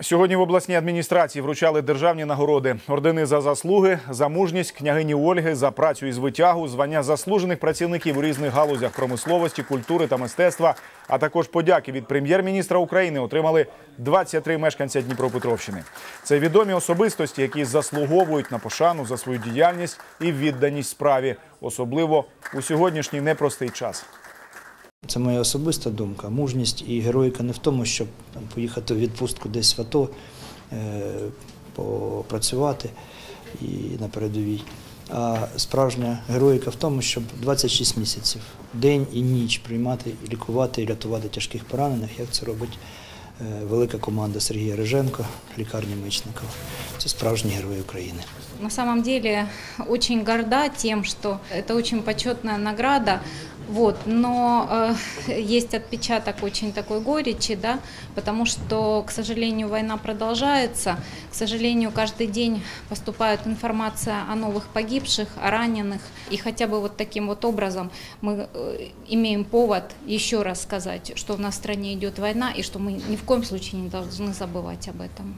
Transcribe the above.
Сьогодні в обласній адміністрації вручали державні нагороди: ордени за заслуги, за мужність княгині Ольги, за працю із витягу, звання заслужених працівників у різних галузях промисловості, культури та мистецтва. А також подяки від прем'єр-міністра України отримали 23 мешканця Дніпропетровщини. Це відомі особистості, які заслуговують на пошану за свою діяльність і відданість справі, особливо у сьогоднішній непростий час. Це моя особиста думка. Мужність і героїка не в тому, щоб там, поїхати в відпустку десь в АТО, е, попрацювати і на передовій. А справжня героїка в тому, щоб 26 місяців, день і ніч приймати, лікувати і рятувати тяжких поранених, як це робить е, велика команда Сергія Риженко, лікарні Мечникова. Це справжні герої України. На самом деле очень горда тем, что это очень почетная награда. Вот, но э, есть отпечаток очень такой горечи, да, потому что, к сожалению, война продолжается. К сожалению, каждый день поступает информация о новых погибших, о раненых. И хотя бы вот таким вот образом мы э, имеем повод еще раз сказать, что у нас в стране идет война и что мы ни в коем случае не должны забывать об этом.